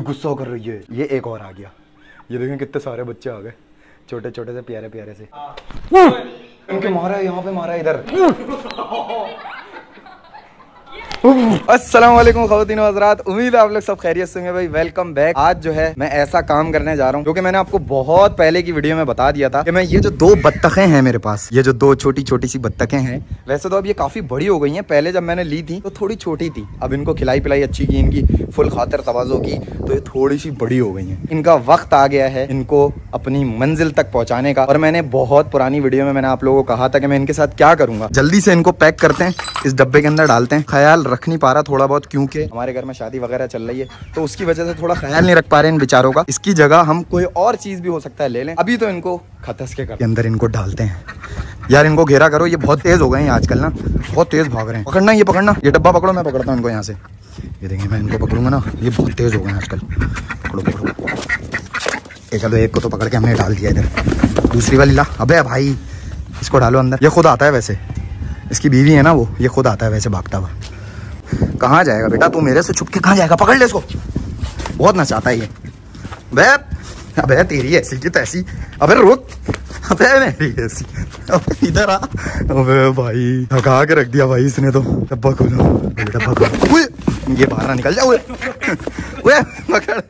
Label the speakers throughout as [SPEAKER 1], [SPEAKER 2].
[SPEAKER 1] गुस्सा कर रही है। ये एक और आ गया। ये देखें कितने सारे बच्चे आ गए। छोटे छोटे से प्यारे प्यारे से। इनके मारा है यहाँ पे मारा है इधर। अस्सलाम वालेकुम खवतिन हजरात। उम्मीद है आप लोग सब खैरियत से होंगे भाई। वेलकम बैक आज जो है, मैं ऐसा काम करने जा रहा हूँ क्योंकि मैंने आपको बहुत पहले की वीडियो में बता दिया था कि मैं ये जो दो बत्तखें हैं मेरे पास, ये जो दो छोटी छोटी सी बत्तखें हैं, वैसे तो अब ये काफ़ी बड़ी हो गई हैं। पहले जब मैंने ली थी तो थोड़ी छोटी थी। अब इनको खिलाई पिलाई अच्छी की, इनकी फुल खातर तवाजो की तो ये थोड़ी सी बड़ी हो गई है। इनका वक्त आ गया है इनको अपनी मंजिल तक पहुँचाने का, और मैंने बहुत पुरानी वीडियो में मैंने आप लोगों को कहा था कि मैं इनके साथ क्या करूँगा। जल्दी से इनको पैक करते हैं, इस डब्बे के अंदर डालते हैं। ख्याल रख नहीं पा रहा थोड़ा बहुत क्योंकि हमारे घर में शादी वगैरह चल रही है तो उसकी वजह से थोड़ा ख्याल नहीं रख पा रहे इन बेचारों का। इसकी जगह हम कोई और चीज़ भी हो सकता है ले लें। अभी तो इनको खतस के कर अंदर इनको डालते हैं। यार इनको घेरा करो ये बहुत तेज हो गए हैं आजकल ना। बहुत तेज भाग रहे हैं। पकड़ना ये पकड़ना। ये डब्बा पकड़ो मैं पकड़ता हूँ इनको यहाँ से। ये देखिए मैं इनको पकड़ूँगा ना। ये बहुत तेज हो गए हैं आजकल। पकड़ो पकड़ो। चलो एक को तो पकड़ के हमने डाल दिया इधर। दूसरी वाली ला। अबे भाई इसको डालो अंदर। ये खुद आता है वैसे। इसकी बीवी है ना वो। ये खुद आता है वैसे भागता हुआ। कहाँ जाएगा बेटा? तू मेरे से छुप के कहाँ जाएगा? पकड़ ले इसको। बहुत नचाता है ये। बे अबे तेरी ऐसी की तैसी। अबे रुक। अबे मेरी ऐसी। अबे इधर आ। अबे भाई थका के रख दिया भाई इसने तो। डब्बा खोलो। डब्बा खोलो ये बाहर ना निकल जा उए। उए, पकड़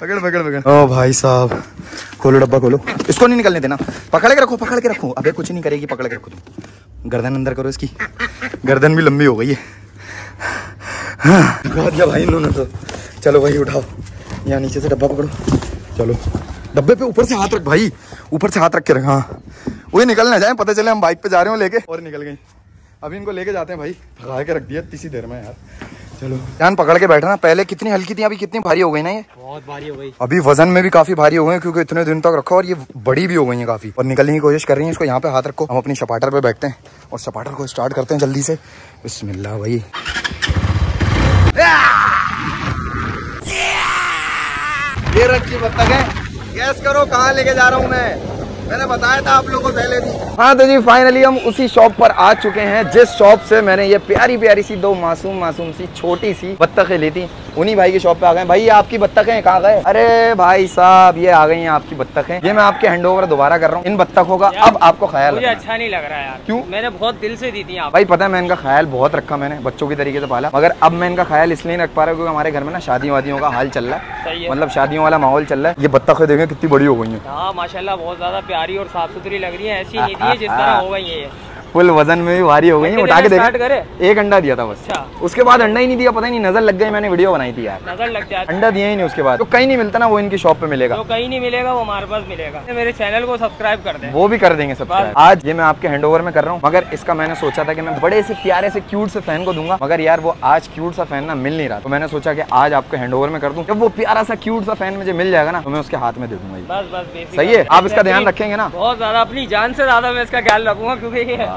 [SPEAKER 1] पकड़ पकड़ पकड़। ओ भाई साहब खोलो डब्बा खोलो। इसको नहीं निकलने देना। पकड़ के रखो पकड़ के रखो। अबे कुछ नहीं करेगी पकड़ के रखो। तुम गर्दन अंदर करो इसकी। गर्दन भी लंबी हो गई है। दिया भाई इन्होंने तो। चलो भाई उठाओ। यहाँ नीचे से डब्बा पकड़ो। चलो। डब्बे पे ऊपर से हाथ रख भाई। ऊपर से हाथ रख के रख हाँ। वही निकल ना जाए, पता चले हम बाइक पे जा रहे हो लेके। और निकल गई। अभी इनको लेके जाते हैं भाई। भगा के रख दिया इसी देर में यार। चलो। ध्यान पकड़ के बैठना। पहले कितनी हल्की थी अभी कितनी भारी हो गई ना ये?
[SPEAKER 2] बहुत भारी हो गई।
[SPEAKER 1] अभी वज़न में भी काफ़ी भारी हो गए क्योंकि इतने दिन तक रखो और ये बड़ी भी हो गई है काफ़ी। और निकलने की कोशिश कर रही है इसको यहाँ पे हाथ रखो। हम अपनी सपाटर पे बैठते हैं और सपाटर को स्टार्ट करते हैं जल्दी से। बिस्मिल्लाह भाई। ये रखी बत्तख है। गैस करो कहाँ लेके जा रहा हूँ मैं। मैंने बताया था आप लोगों को पहले भी। हाँ तो जी फाइनली हम उसी शॉप पर आ चुके हैं। जिस शॉप से मैंने ये प्यारी प्यारी सी दो मासूम मासूम सी, छोटी सी बत्तखें ली थी उन्हीं भाई की शॉप पे आ गए। भाई ये आपकी बत्तखें कहाँ गए? अरे भाई साहब ये आ गई हैं आपकी बत्तखें ये मैं आपके हैंड ओवर दोबारा कर रहा हूँ। इन बत्तखों का अब आपको ख्याल
[SPEAKER 2] मुझे अच्छा नहीं लग रहा है यार।
[SPEAKER 1] क्यों?
[SPEAKER 2] मैंने बहुत दिल से दी थी
[SPEAKER 1] भाई पता है मैं इनका ख्याल बहुत रखा मैंने बच्चों की तरीके से पाला। मगर अब मैं इनका ख्याल इसलिए नहीं रख पा रहा क्योंकि हमारे घर में ना शादी वादियों का हाल चल रहा है। मतलब शादियों वाला माहौल चल रहा है। ये बत्तखें देखें कितनी बड़ी हो गई है।
[SPEAKER 2] हाँ माशाल्लाह बहुत ज़्यादा प्यारी और साफ़ सुथरी लग रही है। ऐसी नहीं जिस तरह हो गई है
[SPEAKER 1] फुल वज़न में भी भारी हो गई हैं उठा के देख। एक अंडा दिया था बस।
[SPEAKER 2] अच्छा।
[SPEAKER 1] उसके बाद अंडा ही नहीं दिया पता ही नहीं नज़र लग गई मैंने वीडियो बनाई थी यार।
[SPEAKER 2] नज़र लग जाती।
[SPEAKER 1] अंडा दिया ही नहीं उसके बाद। तो कहीं नहीं मिलता ना वो इनकी शॉप पे मिलेगा।
[SPEAKER 2] जो कहीं नहीं मिलेगा वो हमारे पास मिलेगा। मेरे चैनल को सब्सक्राइब कर दें।
[SPEAKER 1] वो भी कर देंगे सब आज ये मैं आपके हैंडओवर में कर रहा हूँ मगर इसका मैंने सोचा था कि मैं बड़े से प्यारे से क्यूट से फ़ैन को दूँगा मगर यार वो आज क्यूट सा फ़ैन ना मिल नहीं रहा। तो मैंने सोचा कि आज आपके हैंडओवर में कर दूँ। जब वो प्यारा सा क्यूट सा फ़ैन मुझे मिल जाएगा ना तो मैं उसके हाथ में दे दूँगा सही है? आप इसका ध्यान रखेंगे ना।
[SPEAKER 2] बहुत ज़्यादा अपनी जान से ज़्यादा मैं इसका ख्याल रखूँगा क्योंकि ये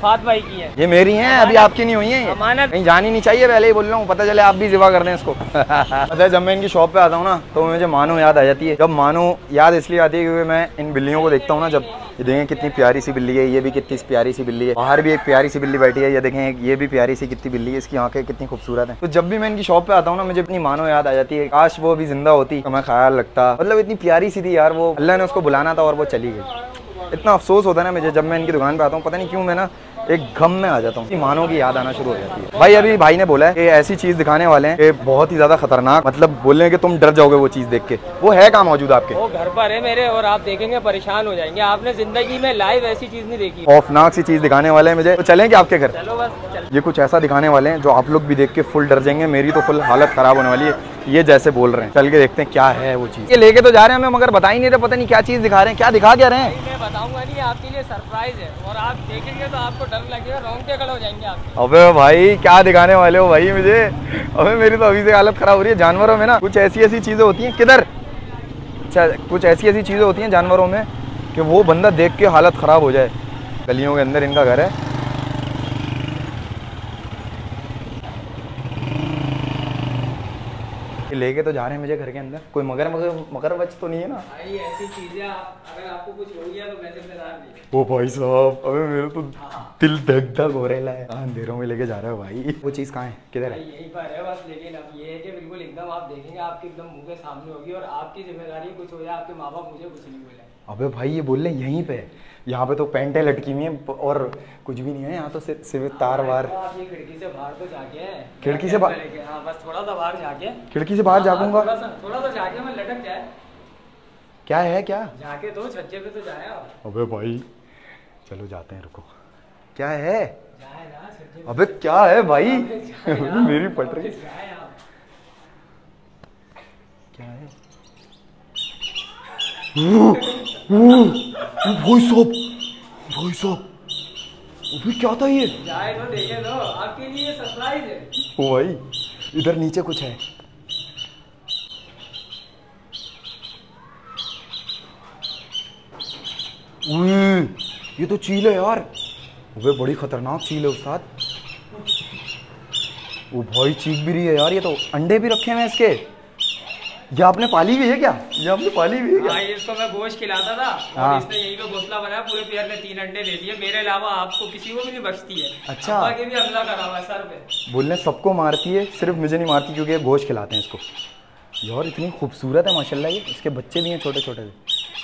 [SPEAKER 2] फात भाई की है।
[SPEAKER 1] ये मेरी हैं अभी आपकी नहीं हुई है
[SPEAKER 2] अमानत
[SPEAKER 1] कहीं जानी नहीं चाहिए पहले ही बोल रहा हूँ पता चले आप भी जिवा कर दें इसको। पता है जब मैं इनकी शॉप पे आता हूँ ना तो मुझे मानो याद आ जाती है। जब मानो याद इसलिए आती है क्योंकि मैं इन बिल्लियों को देखता हूँ ना जब ये देखें कितनी प्यारी सी बिल्ली है ये भी कितनी प्यारी सी बिल्ली है। बाहर भी एक प्यारी सी बिल्ली बैठी है ये देखें ये भी प्यारी सी कितनी बिल्ली है इसकी आँखें कितनी खूबसूरत है। तो जब भी मैं इनकी शॉप पे आता हूँ ना मुझे अपनी मानो याद आ जाती है काश वो भी ज़िंदा होती तो मैं ख्याल रखता। मतलब इतनी प्यारी सी थी यार वो अल्लाह ने उसको बुलाना था और वो चली गई। इतना अफसोस होता है ना मुझे जब मैं इनकी दुकान पे आता हूँ पता नहीं क्यों मैं ना एक गम में आ जाता हूँ। मानो की याद आना शुरू हो जाती है। भाई अभी भाई ने बोला है कि ऐसी चीज़ दिखाने वाले हैं बहुत ही ज़्यादा खतरनाक मतलब बोल रहे हैं कि तुम डर जाओगे वो चीज़ देख के। वो है कहाँ मौजूद आपके।
[SPEAKER 2] वो घर पर है मेरे और आप देखेंगे परेशान हो जाएँगे। आपने ज़िंदगी में लाइव ऐसी चीज़ नहीं देखी।
[SPEAKER 1] खौफनाक सी चीज़ दिखाने वाले हैं मुझे। तो चलें कि आपके घर?
[SPEAKER 2] चलो बस
[SPEAKER 1] ये कुछ ऐसा दिखाने वाले हैं जो आप लोग भी देख के फुल डर जाएँगे। मेरी तो फुल हालत खराब होने वाली है। ये जैसे बोल रहे हैं। चल के देखते हैं क्या है वो चीज़। ये लेके तो जा रहे हैं हमें मगर बता ही नहीं रहे पता नहीं क्या चीज़ दिखा रहे हैं क्या दिखा क्या रहे हैं।
[SPEAKER 2] मैं बताऊँगा नहीं आपके लिए सरप्राइज़ है। और आप देखेंगे तो आपको डर लगेगा रोंगटे खड़े हो जाएँगे आप
[SPEAKER 1] अबे भाई क्या दिखाने वाले हो भाई मुझे? अबे मेरी तो अभी से हालत खराब हो रही है जानवरों में ना कुछ ऐसी ऐसी चीज़ें होती हैं किधर? अच्छा कुछ ऐसी ऐसी चीज़ें होती हैं जानवरों में कि वो बंदा देख के हालत खराब हो जाए। गलियों के अंदर इनका घर है ये लेके तो जा रहे हैं मुझे घर के अंदर। कोई मगर मगर मगरमच्छ तो नहीं है ना?
[SPEAKER 2] भाई ऐसी चीज़ें अगर आपको कुछ हो गया तो मैं जिम्मेदार नहीं
[SPEAKER 1] ओ भाई साहब अबे मेरा तो दिल धक धक हो रहा है। अंधेरों में लेके जा रहा है भाई। वो चीज़ कहाँ है? किधर है?
[SPEAKER 2] यहीं पर है बस लेकिन अब ये है कि बिल्कुल एकदम आप देखेंगे आपके एकदम मुँह के सामने होगी और आपकी ज़िम्मेदारी कुछ हो जाए आपके माँ बाप मुझे कुछ नहीं बोले
[SPEAKER 1] अबे भाई ये बोल रहे यहीं पे। यहाँ पे तो पेंटें लटकी हुई हैं और कुछ भी नहीं है यहाँ तो सिर्फ़ तार वार।
[SPEAKER 2] तो खिड़की से बाहर तो जाके
[SPEAKER 1] खिड़की से बाहर?
[SPEAKER 2] हाँ बस थोड़ा सा बाहर जाके।
[SPEAKER 1] खिड़की से बाहर
[SPEAKER 2] हाँ, हाँ,
[SPEAKER 1] जाऊँगा
[SPEAKER 2] थोड़ा सा जाके मैं लटक जाए।
[SPEAKER 1] क्या है क्या?
[SPEAKER 2] जाके तो छज्जे पे तो जाए
[SPEAKER 1] अबे भाई चलो जाते हैं रुको। क्या है? अबे क्या है भाई? मेरी पट रही। क्या है? भाई साहब भाई साहब अबे क्या था ये?
[SPEAKER 2] जाए देखे आपके लिए सरप्राइज़ है
[SPEAKER 1] ओ भाई इधर नीचे कुछ है। ये तो चील है यार। वे बड़ी खतरनाक चील है उस्ताद। वो भाई चीख भी रही है यार, ये तो अंडे भी रखे हुए हैं इसके। ये आपने पाली हुई है क्या? ये आपने पाली हुई है क्या?
[SPEAKER 2] हाँ इसको मैं गोश्त खिलाता था
[SPEAKER 1] हाँ।
[SPEAKER 2] और इसने यहीं पे घोसला बनाया पूरे पेयर ने तीन अंडे दे दिए। मेरे अलावा आपको किसी को भी नहीं बख्शती है।
[SPEAKER 1] अच्छा।
[SPEAKER 2] के भी हमला करा हुआ है सर पे।
[SPEAKER 1] बोलने सबको मारती है सिर्फ़ मुझे नहीं मारती क्योंकि गोश्त खिलाते हैं इसको। यार इतनी खूबसूरत है माशाल्लाह ये। इसके बच्चे भी हैं छोटे छोटे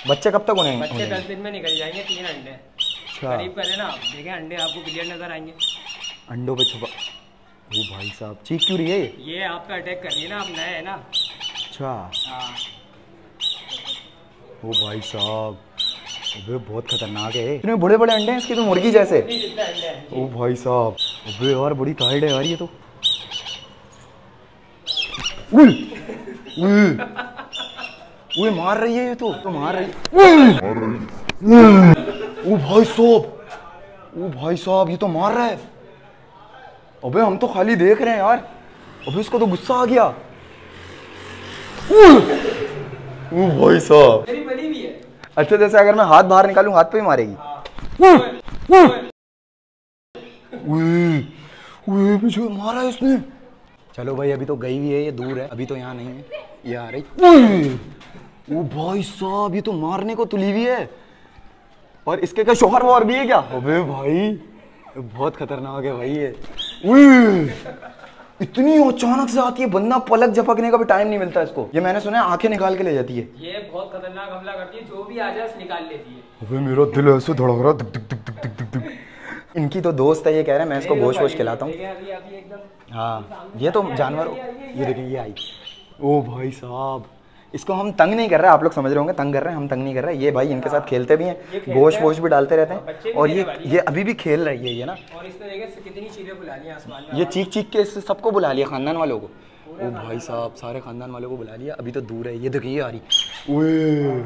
[SPEAKER 1] बच्चे कब तक होने
[SPEAKER 2] बच्चे दस दिन में निकल जाएँगे तीन अंडे।
[SPEAKER 1] अच्छा।
[SPEAKER 2] करीब करें ना आप देखें अंडे आपको क्लियर नज़र आएँगे।
[SPEAKER 1] अंडों पे छुपा ओ भाई साहब चीख क्यों रही है ये?
[SPEAKER 2] ये आप पे अटैक कर रही है ना आप नए है ना।
[SPEAKER 1] अच्छा। ओ भाई साहब, अबे बहुत खतरनाक है। इतने बड़े बड़े अंडे हैं इसके तो मुर्गी जैसे। ओ भाई साहब, अबे यार बड़ी टाइट है यार ये तो। उई उई उई मार रही है ये तो तो मार रही है। ओ भाई साहब, ओ भाई साहब, ये तो मार रहा है। अबे हम तो खाली देख रहे हैं यार। अबे इसको तो गुस्सा आ गया। भाई साहब।
[SPEAKER 2] मेरी बनी भी है।
[SPEAKER 1] अच्छा जैसे अगर मैं हाथ बाहर निकालूं हाथ पे ही मारेगी।
[SPEAKER 2] हाँ।
[SPEAKER 1] मुझे मारा इसने। चलो भाई अभी तो गई हुई है ये दूर है। अभी तो यहाँ नहीं है। ये आ रही। ओ भाई साहब ये तो मारने को तुली हुई है। और इसके क्या शोहर वोहर भी है क्या? अबे भाई बहुत खतरनाक है भाई ये। इतनी अचानक से आती है बंदा पलक झपकने का भी टाइम नहीं मिलता इसको। ये मैंने सुना है आँखें निकाल के ले जाती है।
[SPEAKER 2] ये बहुत खतरनाक हमला करती है जो भी आ जाए निकाल लेती है।
[SPEAKER 1] अबे मेरा दिल ऐसे धड़क रहा धक धक धक धक धक धक इनकी तो दोस्त है ये कह रहे हैं मैं इसको गोश वोश खिलाता हूँ। हाँ ये तो जानवर ये देखिए ये आई। ओ भाई साहब। इसको हम तंग नहीं कर रहे आप लोग समझ रहे होंगे तंग कर रहे हैं हम तंग नहीं कर रहे। ये भाई इनके साथ खेलते भी हैं
[SPEAKER 2] खेलते
[SPEAKER 1] गोश्त
[SPEAKER 2] हैं।
[SPEAKER 1] वोश भी डालते रहते हैं और ये ये अभी भी खेल रही है ये ना।
[SPEAKER 2] और इसने कितनी चीज़ें बुला ली आसमान
[SPEAKER 1] ये चीख चीख के इससे सबको बुला लिया खानदान वालों को। ओ भाई साहब सारे खानदान वालों को बुला लिया अभी तो दूर है ये देखिए आ रही ओए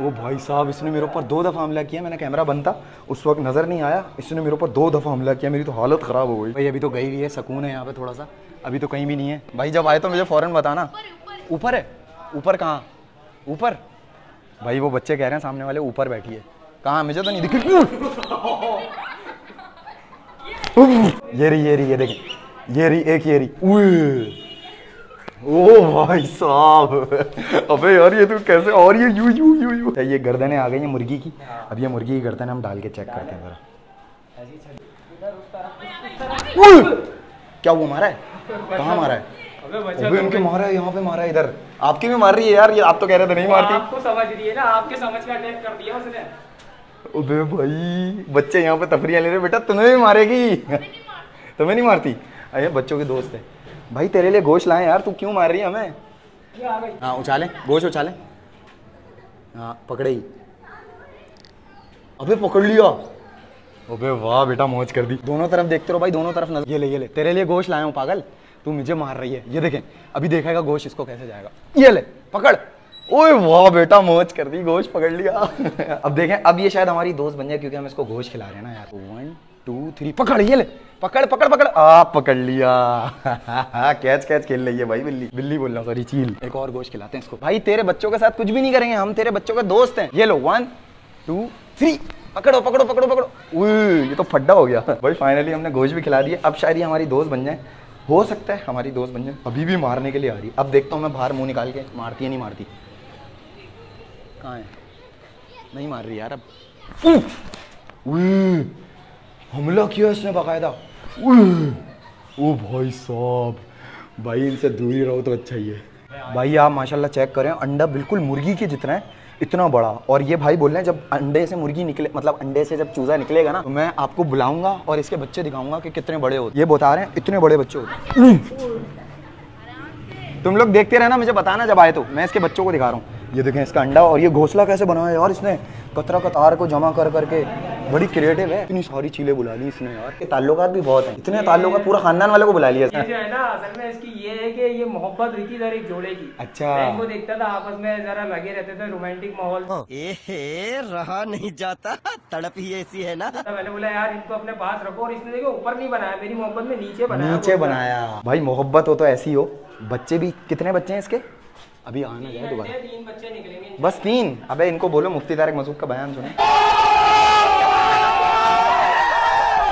[SPEAKER 1] ओ भाई साहब इसने मेरे ऊपर दो दफ़ा हमला किया मैंने कैमरा बंद था उस वक्त नज़र नहीं आया इसने मेरे ऊपर दो दफ़ा हमला किया मेरी तो हालत ख़राब हो गई। भाई अभी तो गई हुई है सुकून है यहाँ पे थोड़ा सा अभी तो कहीं भी नहीं है। भाई जब आए तो मुझे फ़ौरन बताना। ऊपर है? ऊपर कहाँ? ऊपर? भाई वो बच्चे कह रहे हैं सामने वाले ऊपर बैठी है कहाँ? मुझे तो नहीं दिख ये रही ये रही ये देखें। ये रही एक ये रही। ओ भाई साहब। अबे यार ये तो कैसे और ये यू यू यू यू। ये गर्दनें आ गई हैं मुर्गी की। अब ये मुर्गी की गर्दन हम डाल के चेक करते हैं जरा! क्या वो मारा है? कहाँ मारा है?
[SPEAKER 2] अबे
[SPEAKER 1] अबे इनके मारा है यहाँ पे मारा है इधर। आपकी भी मार रही है यार ये आप तो कह रहे थे नहीं मारती।
[SPEAKER 2] आपको समझ रही है ना आपके समझ का अटैक कर दिया उसने।
[SPEAKER 1] अबे भाई बच्चे यहाँ पे तफरियाँ ले रहे बेटा तुम्हें भी मारेगी। तुम्हें नहीं मारती। अरे बच्चों के दोस्त है। भाई तेरे लिए गोश्त लाए यार तू क्यों मार रही है हमें? हाँ उछाले। गोश्त उछाले। हाँ पकड़े ही। अबे पकड़ लिया। अबे वाह बेटा मौज कर दी। दोनों तरफ़ देखते रहो भाई दोनों तरफ़ नज़र ये ले ये ले। तेरे लिए गोश्त लाया हूँ पागल। तू मुझे मार रही है। ये देखें, अभी देखेगा गोश्त इसको कैसे जाएगा। ये ले, पकड़। ओए वाह बेटा, मौज कर दी, गोश्त पकड़ लिया। अब देखें, अब ये शायद हमारी दोस्त बन जाए क्योंकि हम इसको गोश्त खिला रहे हैं ना यार। वन टू थ्री पकड़, ये ले। पकड़ पकड़ पकड़। आ, पकड़ लिया। कैच कैच खेल रही है भाई बिल्ली। बिल्ली बोल रहा सॉरी चील। एक और गोश्त खिलाते हैं इसको। भाई, तेरे बच्चों के साथ कुछ भी नहीं करेंगे, हम तेरे बच्चों के दोस्त हैं। ये लो वन टू थ्री पकड़ो पकड़ो पकड़ो पकड़ो। ये तो फड्डा हो गया। भाई फाइनली हमने गोश्त भी खिला दिया अब शायद हमारी दोस्त बन जाए। हो सकता है हमारी दोस्त बन जाए। अभी भी मारने के लिए आ रही अब देखता हूँ मैं बाहर मुँह निकाल के, मारती है, नहीं मारती। कहाँ है? नहीं मार रही यार अब। हमला किया इसने बाकायदा। ओ भाई साहब। भाई इनसे दूरी रहो तो अच्छा ही है। भाई आप माशाल्लाह चेक करें, अंडा बिल्कुल मुर्गी के जितना है। इतना बड़ा। और ये भाई बोल रहे हैं जब अंडे से मुर्गी निकले मतलब अंडे से जब चूजा निकलेगा ना तो मैं आपको बुलाऊँगा और इसके बच्चे दिखाऊँगा कि कितने बड़े होते ये बता रहे हैं इतने बड़े बच्चे होते तुम लोग देखते रहना मुझे बताना जब आए तो। मैं इसके बच्चों को दिखा रहा हूँ। ये देखें इसका अंडा और ये घोसला कैसे बनाया है यार इसने। कतरा कतार को जमा कर करके बड़ी क्रिएटिव है। इतनी सारी चीज़ें बुला ली इसने यार। ये ताल्लुकात भी बहुत हैं। इतने ताल्लुकात पूरा खानदान वाले को बुला लिया
[SPEAKER 2] ये जो है ना असल में इसकी ये है कि ये मोहब्बत रही थी इधर एक जोड़े की।
[SPEAKER 1] अच्छा।
[SPEAKER 2] देखता था आपस में जरा लगे रहते थे रोमांटिक माहौल।
[SPEAKER 3] रहा नहीं जाता। तड़प ही ऐसी है ना।
[SPEAKER 2] तो मैंने बोला यार इनको अपने पास रखो और इसने देखो ऊपर नहीं बनाया मेरी मोहब्बत में नीचे बनाया
[SPEAKER 1] नीचे बनाया। भाई मोहब्बत हो तो ऐसी हो। बच्चे भी कितने बच्चे हैं इसके? अभी आना जाए दोबारा।
[SPEAKER 2] तीन बच्चे
[SPEAKER 1] बस तीन। अबे इनको बोलो मुफ्ती तारिक मसूद का बयान सुने।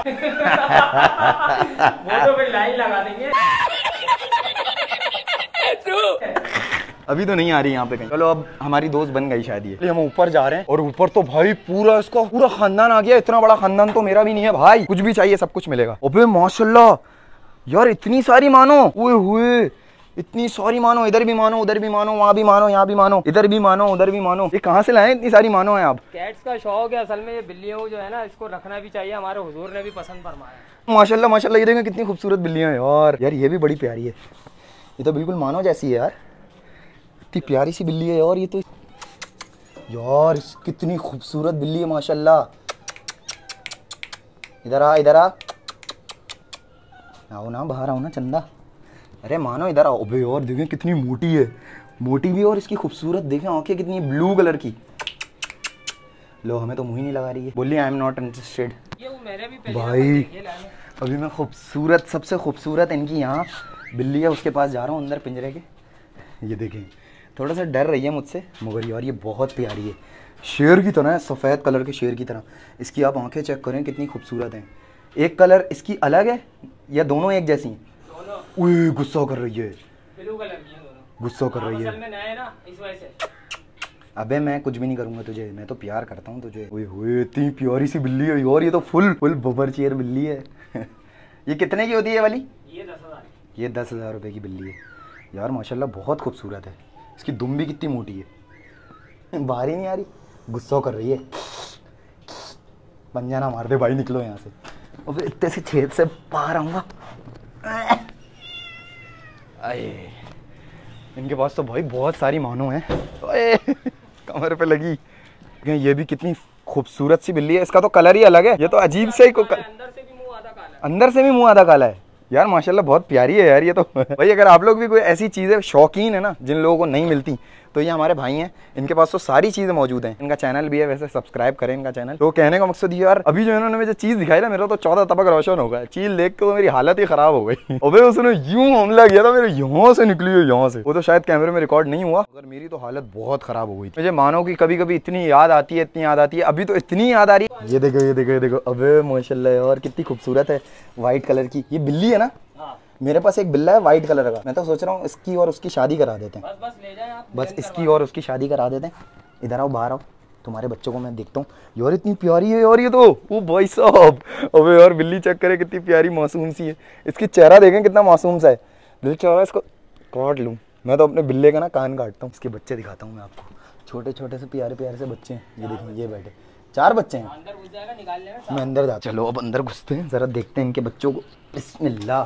[SPEAKER 2] वो तो फिर लाइन लगा देंगे।
[SPEAKER 1] अभी तो नहीं आ रही यहाँ पे कहीं। चलो अब हमारी दोस्त बन गई शायद ये। हम ऊपर जा रहे हैं। और ऊपर तो भाई पूरा इसका पूरा खानदान आ गया। इतना बड़ा खानदान तो मेरा भी नहीं है भाई। कुछ भी चाहिए सब कुछ मिलेगा। अबे माशाल्लाह। यार इतनी सारी मानो। ओए हुए। इतनी सारी मानो इधर भी मानो उधर भी मानो वहाँ भी मानो यहाँ भी मानो इधर भी मानो उधर भी मानो। ये कहाँ से लाए इतनी सारी मानो है आप?
[SPEAKER 2] कैट्स का शौक है असल में ये बिल्लियों जो है ना इसको रखना भी चाहिए हमारे हुजूर ने भी पसंद फरमाया
[SPEAKER 1] माशाल्लाह माशाल्लाह ये देखें कितनी खूबसूरत बिल्लियाँ हैं यार। यार ये भी बड़ी प्यारी है। ये तो बिल्कुल मानो जैसी है यार। इतनी प्यारी सी बिल्ली है यार ये तो यार कितनी खूबसूरत बिल्ली है माशाल्लाह। इधर आ इधर आ। आओ ना बाहर आओ ना चंदा। अरे मानो इधर आओ। अबे यार देखें कितनी मोटी है। मोटी भी और इसकी खूबसूरत देखें आँखें कितनी ब्लू कलर की। लो हमें तो मुँह ही नहीं लगा रही है। बोलिए आई एम नॉट इंटरेस्टेड भाई। अभी मैं खूबसूरत सबसे खूबसूरत इनकी यहाँ बिल्ली है उसके पास जा रहा हूँ अंदर पिंजरे के। ये देखें थोड़ा सा डर रही है मुझसे मगर यार ये बहुत प्यारी है। शेर की तरह है सफ़ेद कलर के शेर की तरह। इसकी आप आँखें चेक करें कितनी खूबसूरत हैं। एक कलर इसकी अलग है या दोनों एक जैसी हैं?
[SPEAKER 2] दोनों
[SPEAKER 1] गुस्सा कर रही है गुस्सा कर रही है
[SPEAKER 2] में नए ना इस वजह से
[SPEAKER 1] अबे मैं कुछ भी नहीं करूँगा तुझे मैं तो प्यार करता हूँ तुझे ओए होए इतनी प्यारी सी बिल्ली है यार ये तो फुल फुल बबर चेयर बिल्ली है ये कितने की होती है वाली
[SPEAKER 2] ये दस हज़ार।
[SPEAKER 1] ये दस हज़ार रुपये की बिल्ली है यार माशाल्लाह बहुत खूबसूरत है इसकी दुम भी कितनी मोटी है बाहर ही नहीं आ रही गुस्सा कर रही है पंजा ना मार दे भाई निकलो यहाँ से और फिर इतने से छेद से बाहर आऊँगा अये इनके पास तो भाई बहुत सारी मानो है। ओए कमर पे लगी। ये भी कितनी खूबसूरत सी बिल्ली है। इसका तो कलर ही अलग है। ये तो अजीब से ही को कल...
[SPEAKER 2] अंदर से भी मुँह आधा काला है।
[SPEAKER 1] अंदर से भी मुँह आधा काला है। यार माशाल्लाह बहुत प्यारी है यार ये तो। भाई अगर आप लोग भी कोई ऐसी चीज़ें शौकीन है ना जिन लोगों को नहीं मिलती तो ये हमारे भाई हैं, इनके पास तो सारी चीज़ें मौजूद हैं। इनका चैनल भी है, वैसे सब्सक्राइब करें इनका चैनल। तो कहने का मकसद ये यार, अभी जो इन्होंने मुझे चीज़ दिखाई ना, मेरा तो चौदह तबक रोशन हो गया। चीज़ देख के तो मेरी हालत ही खराब हो गई। अबे उसने यूँ हमला किया था, मेरे यहाँ से निकली हुई, यहाँ से। वो तो शायद कैमरे में रिकॉर्ड नहीं हुआ। अगर मेरी तो हालत बहुत खराब हो गई मुझे मानो कि कभी कभी इतनी याद आती है, इतनी याद आती है, अभी तो इतनी याद आ रही है। ये देखो ये देखो ये देखो, अबे, माशाल्लाह और कितनी खूबसूरत है व्हाइट कलर की। ये बिल्ली है ना?
[SPEAKER 2] हाँ।
[SPEAKER 1] मेरे पास एक बिल्ला है व्हाइट कलर का। मैं तो सोच रहा हूँ इसकी और उसकी शादी करा देते हैं।
[SPEAKER 2] बस बस ले जाए आप
[SPEAKER 1] बस इसकी और उसकी शादी करा देते हैं। इधर आओ बाहर आओ। तुम्हारे बच्चों को मैं देखता हूँ। यार इतनी प्यारी है यार ये तो। वो भाई साहब। अबे यार बिल्ली चेक करे कितनी प्यारी मासूम सी है। इसकी चेहरा देखें कितना मासूम सा है। दिल चाह इसको काट लूँ। मैं तो अपने बिल्ले का ना कान काटता हूँ। इसके बच्चे दिखाता हूँ मैं आपको। छोटे छोटे से प्यारे प्यारे से बच्चे हैं। ये देखें ये बैठे। चार बच्चे हैं।
[SPEAKER 2] अंदर घुस जाएगा निकाल लेना
[SPEAKER 1] मैं अंदर जा चलो अब अंदर घुसते हैं। जरा देखते हैं इनके बच्चों को। बिस्मिल्लाह।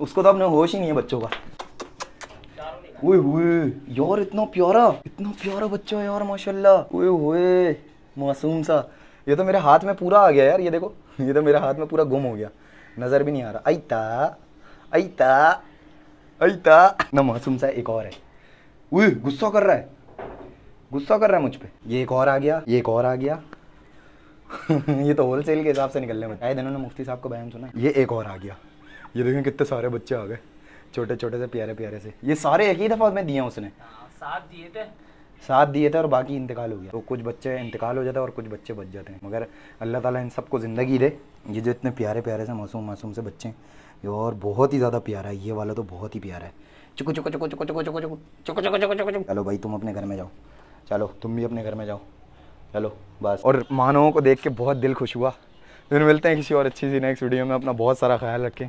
[SPEAKER 1] उसको तो अपने होश ही नहीं है बच्चों का। ओए होए, यार इतना प्यारा इतना प्यारा बच्चा है यार, माशाल्लाह। ओए होए, मासूम सा। ये तो मेरे हाथ में पूरा आ गया यार, ये देखो, ये तो मेरे हाथ में पूरा गुम हो गया। नज़र भी नहीं आ रहा। अइता अइता अइता ना, मासूम सा एक और है। ओए, गुस्सा कर रहा है। गुस्सा कर रहा है मुझ पे। ये एक और आ गया, ये एक और आ गया। ये तो होलसेल के हिसाब से निकलने में मुफ्ती साहब का बयान सुना ये एक और आ गया। ये देखें कितने सारे बच्चे आ गए छोटे छोटे से प्यारे प्यारे से ये सारे एक ही दफ़ा में दिए उसने
[SPEAKER 2] हाँ, साथ दिए थे
[SPEAKER 1] साथ दिए थे और बाकी इंतकाल हो गया तो कुछ बच्चे इंतकाल हो जाते हैं और कुछ बच्चे बच जाते हैं मगर अल्लाह ताला इन सबको ज़िंदगी दे ये जो इतने प्यारे प्यारे से मासूम मासूम से बच्चे हैं ये और बहुत ही ज़्यादा प्यारा है ये वाला तो बहुत ही प्यारा है चुको चुको चुको चुको चुको चुको चुको चुको चुको चुको चुको चुको चलो भाई तुम अपने घर में जाओ चलो तुम भी अपने घर में जाओ चलो बस और मानवों को देख के बहुत दिल खुश हुआ फिर मिलते हैं किसी और अच्छी सी नेक्स्ट वीडियो में अपना बहुत सारा ख्याल रखें